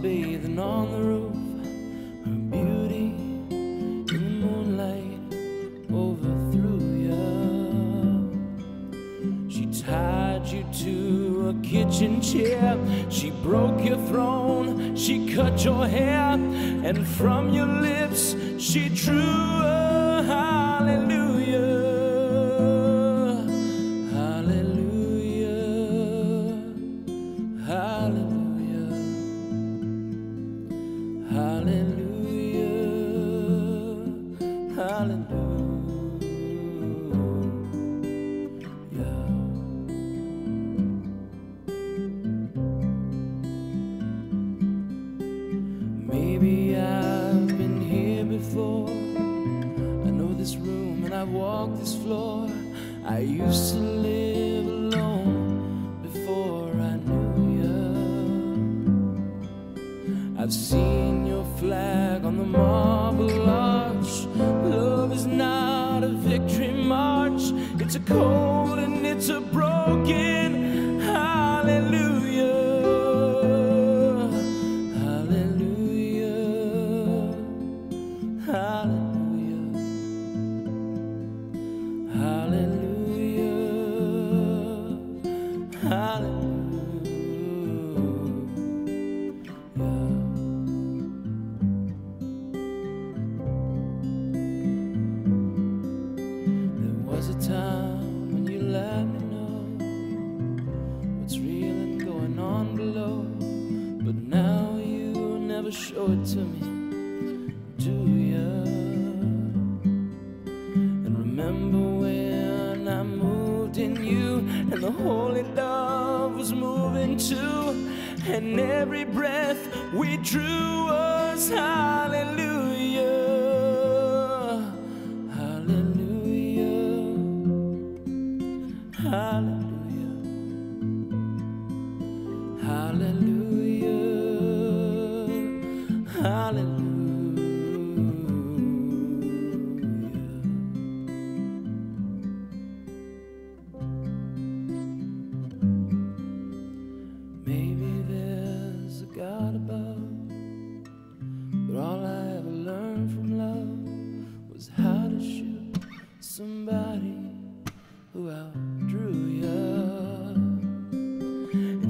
Bathing on the roof, her beauty in the moonlight overthrew you. She tied you to a kitchen chair. She broke your throne. She cut your hair. And from your lips, she drew a hallelujah. Hallelujah. Maybe I've been here before. I know this room and I've walked this floor. I used to live alone before I knew you. I've seen it's a cold and it's a show it to me, do ya? And remember when I moved in you and the holy dove was moving too. And every breath we drew was hallelujah. Hallelujah. Hallelujah. Hallelujah.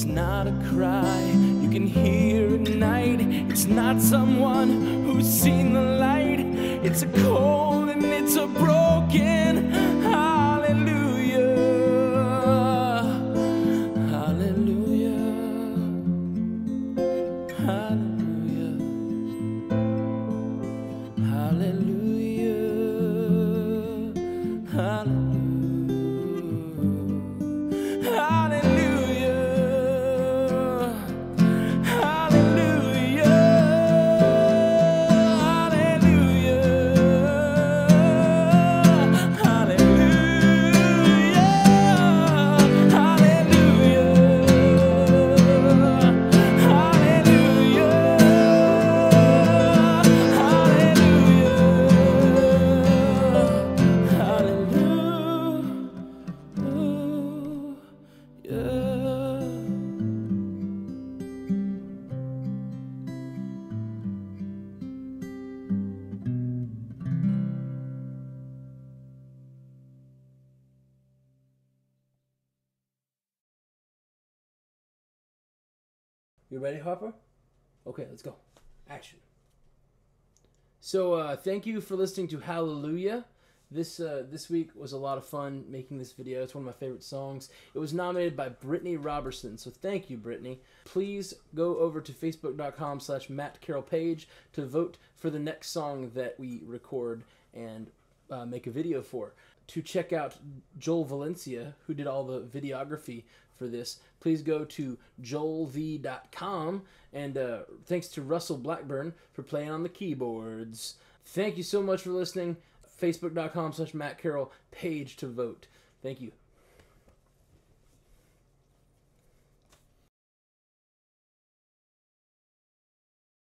It's not a cry you can hear at night. It's not someone who's seen the light. It's a cold and it's a broken hallelujah. Hallelujah. Hallelujah. Hallelujah. Hallelujah. You ready, Harper? Okay, let's go. Action. So uh, thank you for listening to Hallelujah. This uh, this week was a lot of fun making this video. It's one of my favorite songs. It was nominated by Brittany Robertson, so thank you, Brittany. Please go over to facebook.com slash to vote for the next song that we record and uh, make a video for. To check out Joel Valencia, who did all the videography for this, please go to joelv.com. And uh, thanks to Russell Blackburn for playing on the keyboards. Thank you so much for listening facebook.com slash Matt Carroll page to vote. Thank you.